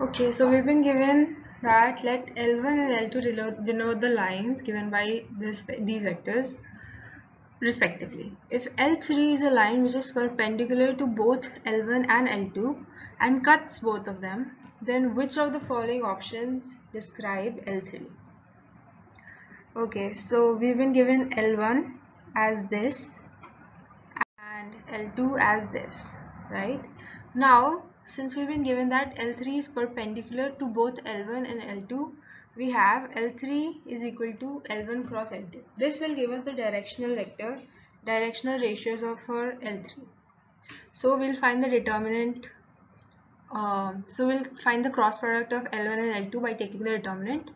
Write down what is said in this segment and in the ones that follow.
Okay, so we've been given that let L1 and L2 denote the lines given by this these vectors respectively. If L3 is a line which is perpendicular to both L1 and L2 and cuts both of them, then which of the following options describe L3? Okay, so we've been given L1 as this and L2 as this, right? Now, since we've been given that L3 is perpendicular to both L1 and L2, we have L3 is equal to L1 cross L2. This will give us the directional vector, directional ratios of our L3. So we'll find the determinant, um, so we'll find the cross product of L1 and L2 by taking the determinant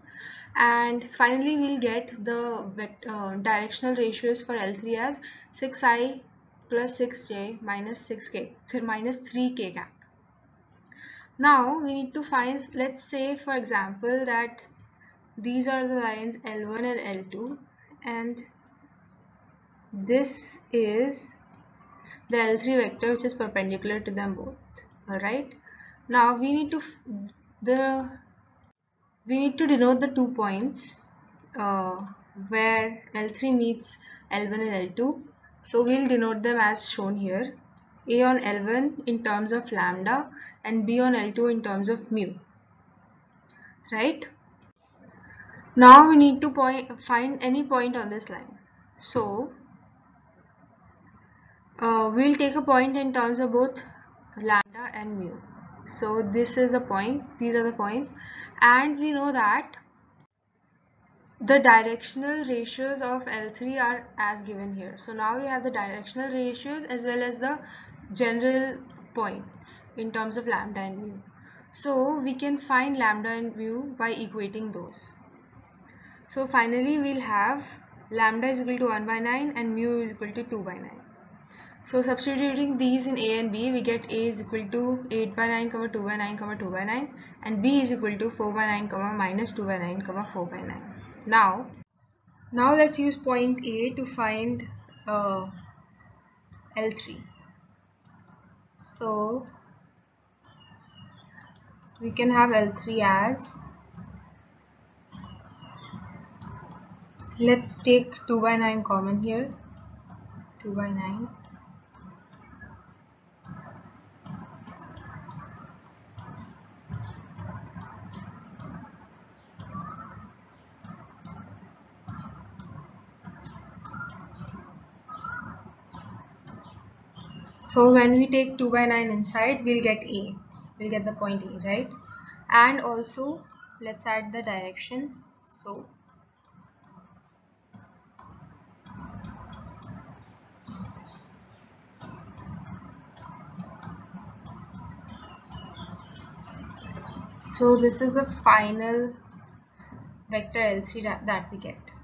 and finally we'll get the uh, directional ratios for L3 as 6i plus 6j minus 6k minus 3k cap now we need to find, let's say for example that these are the lines L1 and L2 and this is the L3 vector which is perpendicular to them both. Alright. Now we need to the we need to denote the two points uh, where L3 meets L1 and L2. So we'll denote them as shown here. A on L1 in terms of lambda and B on L2 in terms of mu. Right? Now we need to point, find any point on this line. So uh, we'll take a point in terms of both lambda and mu. So this is a point, these are the points and we know that the directional ratios of L3 are as given here. So now we have the directional ratios as well as the general points in terms of lambda and mu. So we can find lambda and mu by equating those. So finally we'll have lambda is equal to 1 by 9 and mu is equal to 2 by 9. So substituting these in A and B we get A is equal to 8 by 9 comma 2 by 9 comma 2 by 9 and B is equal to 4 by 9 comma minus 2 by 9 comma 4 by 9. Now now let's use point A to find uh, L3 so we can have L3 as let's take 2 by 9 common here 2 by 9 So when we take 2 by 9 inside, we'll get A. We'll get the point A, right? And also, let's add the direction. So So this is the final vector L3 that, that we get.